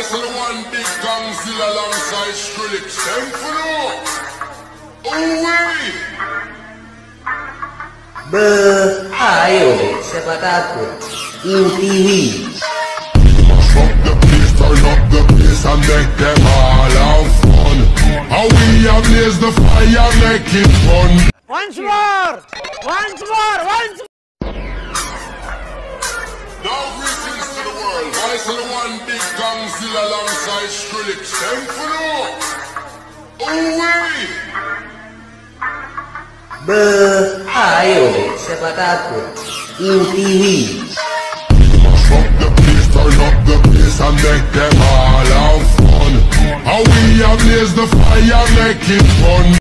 Whistle one big Gongzilla alongside Skrillex. Them for no. Oh, wait. Beuh, ayo, siapa takut? UTV. Mash the place, turn up the place and make them all have fun. How we a blaze the fire, make it fun. Once more! Once more! Once Now greetings to the world. Whistle one big Gongzilla alongside Skrillex. Them for no. Oh, wait. Beuh, ayo, siapa takut? UTV. Mash the place, turn up the and make them all have fun. How we a blaze the fire, make it fun.